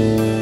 Música